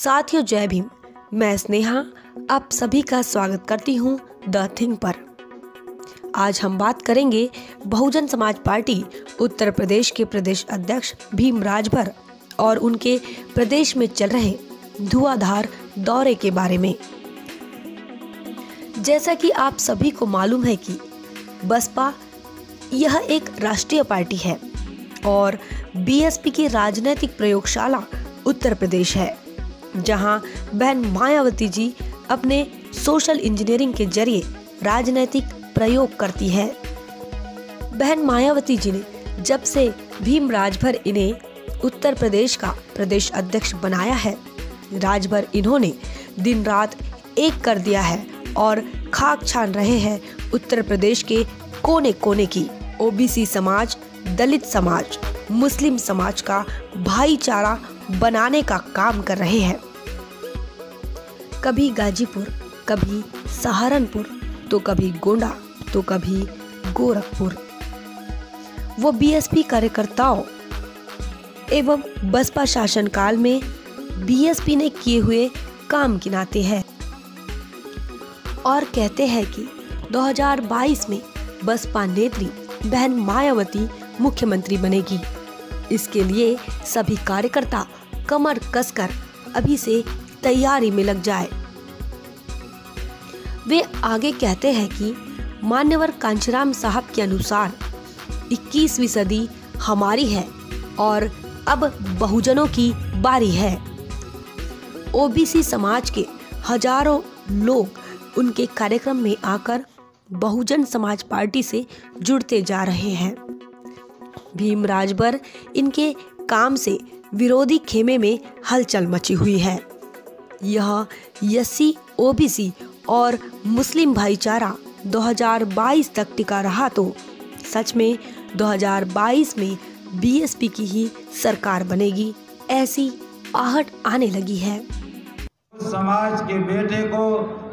साथियों, जय भीम। मैं स्नेहा, आप सभी का स्वागत करती हूँ द थिंग पर। आज हम बात करेंगे बहुजन समाज पार्टी उत्तर प्रदेश के प्रदेश अध्यक्ष भीम राजभर और उनके प्रदेश में चल रहे धुआंधार दौरे के बारे में। जैसा कि आप सभी को मालूम है कि बसपा यह एक राष्ट्रीय पार्टी है और बीएसपी की राजनीतिक प्रयोगशाला उत्तर प्रदेश है। जहाँ बहन मायावती जी अपने सोशल इंजीनियरिंग के ज़रिए राजनीतिक प्रयोग करती है। बहन मायावती जी ने जब से भीम राजभर इन्हें उत्तर प्रदेश का प्रदेश अध्यक्ष बनाया है, राजभर इन्होंने दिन रात एक कर दिया है और खाक छान रहे हैं उत्तर प्रदेश के कोने कोने की। ओबीसी समाज, दलित समाज। मुस्लिम समाज का भाईचारा बनाने का काम कर रहे हैं। कभी गाजीपुर, कभी सहारनपुर तो कभी गोंडा तो कभी गोरखपुर। वो बीएसपी कार्यकर्ताओं एवं बसपा शासनकाल में बीएसपी ने किए हुए काम गिनाते हैं और कहते हैं कि 2022 में बसपा नेत्री बहन मायावती मुख्यमंत्री बनेगी। इसके लिए सभी कार्यकर्ता कमर कसकर अभी से तैयारी में लग जाए। वे आगे कहते हैं कि मान्यवर कांचीराम साहब के अनुसार 21वीं सदी हमारी है और अब बहुजनों की बारी है। ओबीसी समाज के हज़ारों लोग उनके कार्यक्रम में आकर बहुजन समाज पार्टी से जुड़ते जा रहे हैं। भीम राजभर इनके काम से विरोधी खेमे में हलचल मची हुई है। यह एससी ओबीसी और मुस्लिम भाईचारा 2022 तक टिका रहा तो सच में 2022 में बीएसपी की ही सरकार बनेगी, ऐसी आहट आने लगी है। समाज के बेटे को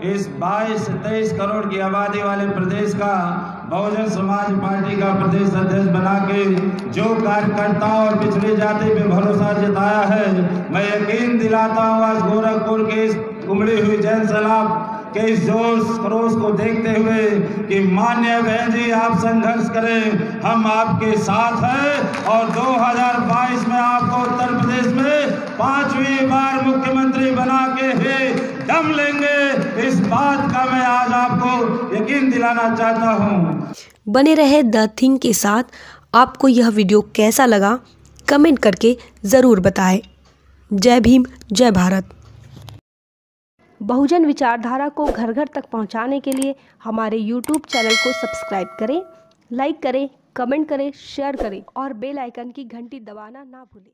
इस 22 से 23 करोड़ की आबादी वाले प्रदेश का बहुजन समाज पार्टी का प्रदेश अध्यक्ष बना के जो कार्यकर्ताओं और पिछड़ी जाति पे भरोसा जताया है, मैं यकीन दिलाता हूँ आज गोरखपुर के इस उमड़ी हुई जैन सलाब के इस जोश खरोश को देखते हुए कि मान्य बहन जी, आप संघर्ष करें, हम आपके साथ हैं और 2022 में आपको उत्तर प्रदेश में पांचवी बार मुख्यमंत्री बना के ही। दम लेंगे। इस बात का मैं आज आपको यकीन दिलाना चाहता हूँ। बने रहे द थिंग के साथ। आपको यह वीडियो कैसा लगा कमेंट करके ज़रूर बताएँ। जय भीम जय भारत। बहुजन विचारधारा को घर घर तक पहुँचाने के लिए हमारे YouTube चैनल को सब्सक्राइब करें लाइक करें कमेंट करें शेयर करें और बेल आइकन की घंटी दबाना ना भूलें।